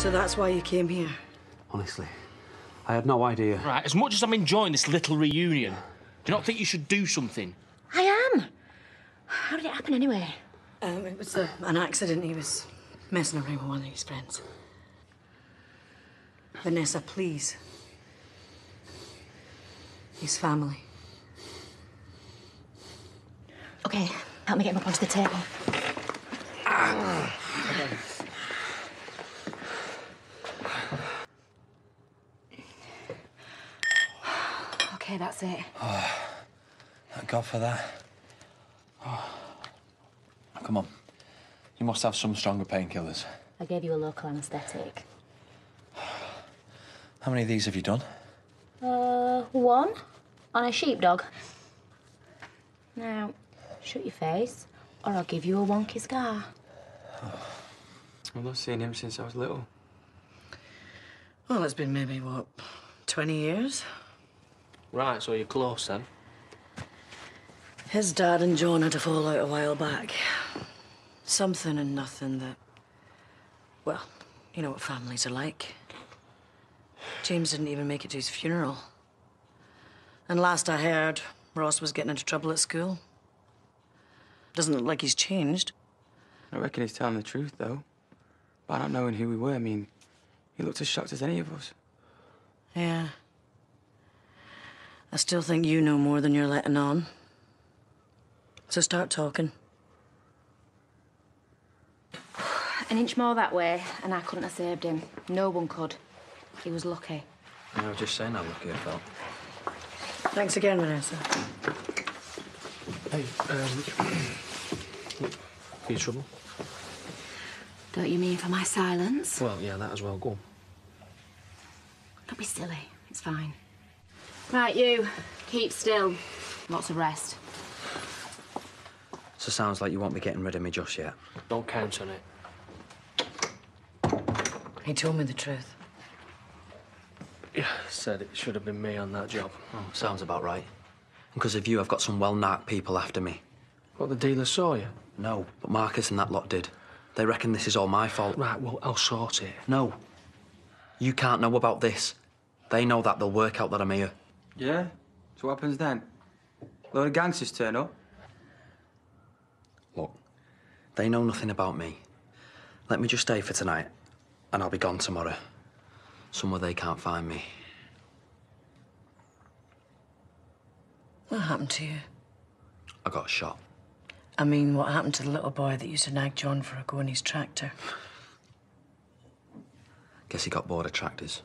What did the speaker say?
So that's why you came here. Honestly, I had no idea. Right, as much as I'm enjoying this little reunion, do you not think you should do something? I am. How did it happen anyway? Um, it was a, an accident. He was messing around with one of his friends. Vanessa, please. His family. Okay, help me get him up onto the table. Okay, that's it. Thank God for that. Oh. Come on. You must have some stronger painkillers. I gave you a local anaesthetic. How many of these have you done? Uh, one on a sheepdog. Now, shut your face, or I'll give you a wonky scar. I've not seen him since I was little. Well, it's been maybe, what, 20 years? Right, so you're close then. His dad and John had a fallout a while back. Something and nothing that. Well, you know what families are like. James didn't even make it to his funeral. And last I heard, Ross was getting into trouble at school. Doesn't look like he's changed. I reckon he's telling the truth, though. By not knowing who we were, I mean, he looked as shocked as any of us. Yeah. I still think you know more than you're letting on. So start talking. An inch more that way, and I couldn't have saved him. No one could. He was lucky. I was just saying how lucky I felt. Thanks again, Vanessa. Hey, um. for your trouble? Don't you mean for my silence? Well, yeah, that as well. Go on. Don't be silly. It's fine. Right, you. Keep still. Lots of rest. So sounds like you won't be getting rid of me just yet. Don't count on it. He told me the truth. Yeah, said it should have been me on that job. Oh, sounds about right. Because of you, I've got some well-knocked people after me. What, the dealer saw you? No, but Marcus and that lot did. They reckon this is all my fault. Right, well, I'll sort it. No. You can't know about this. They know that they'll work out that I'm here. Yeah? So what happens then? A load of gangsters turn up? Look, they know nothing about me. Let me just stay for tonight, and I'll be gone tomorrow. Somewhere they can't find me. What happened to you? I got shot. I mean, what happened to the little boy that used to nag John for a go in his tractor? Guess he got bored of tractors.